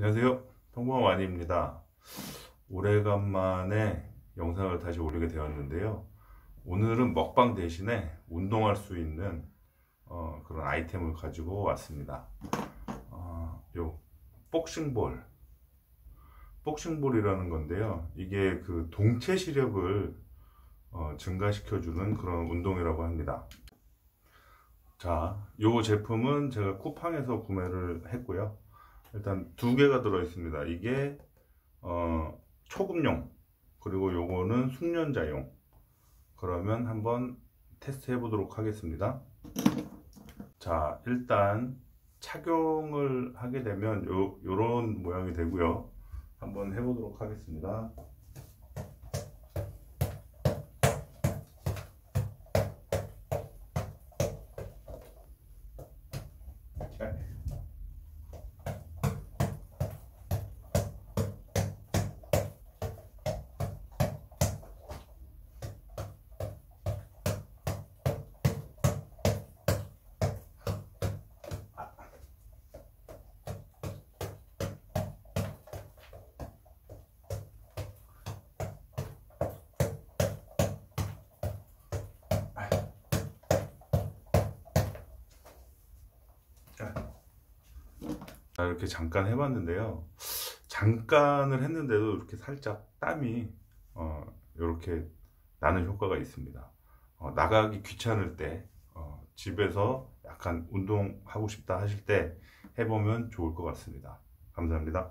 안녕하세요. 평범왕입니다. 오래간만에 영상을 다시 올리게 되었는데요. 오늘은 먹방 대신에 운동할 수 있는 어, 그런 아이템을 가지고 왔습니다. 어, 요 복싱볼. 복싱볼이라는 건데요. 이게 그 동체 시력을 어, 증가시켜 주는 그런 운동이라고 합니다. 자, 요 제품은 제가 쿠팡에서 구매를 했고요 일단 두 개가 들어 있습니다. 이게 어, 초급용 그리고 요거는 숙련자용. 그러면 한번 테스트 해 보도록 하겠습니다. 자 일단 착용을 하게 되면 요, 요런 모양이 되고요. 한번 해 보도록 하겠습니다. 자, 이렇게 잠깐 해봤는데요. 잠깐을 했는데도 이렇게 살짝 땀이 어, 이렇게 나는 효과가 있습니다. 어, 나가기 귀찮을 때 어, 집에서 약간 운동하고 싶다 하실 때 해보면 좋을 것 같습니다. 감사합니다.